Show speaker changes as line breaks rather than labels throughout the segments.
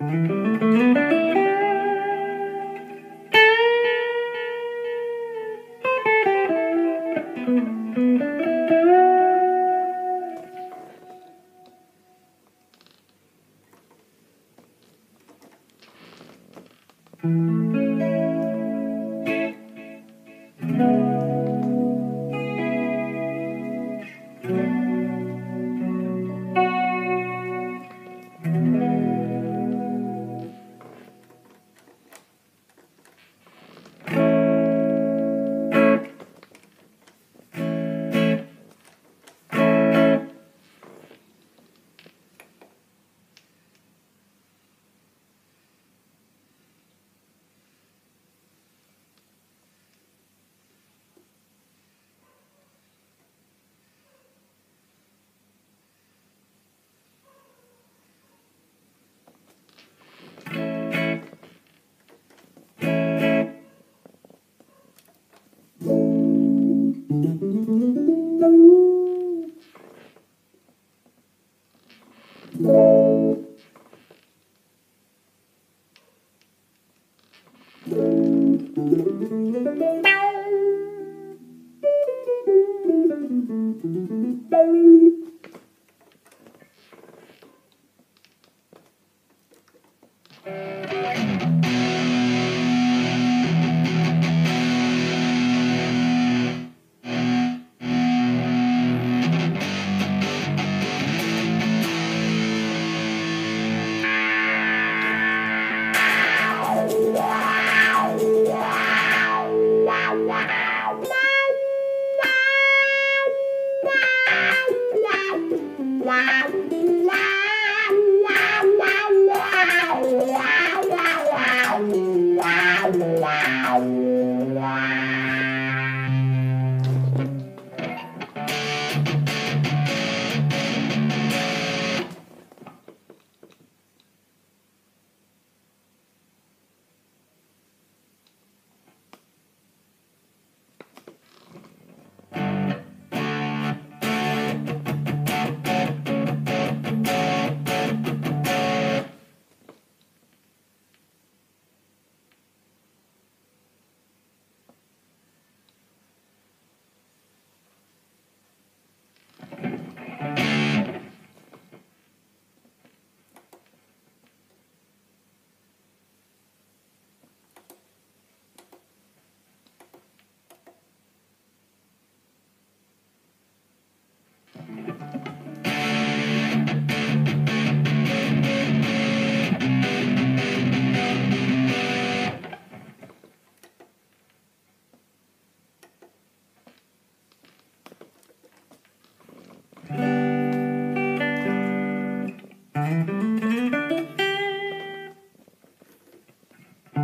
thank mm -hmm. you Bow.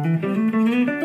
you.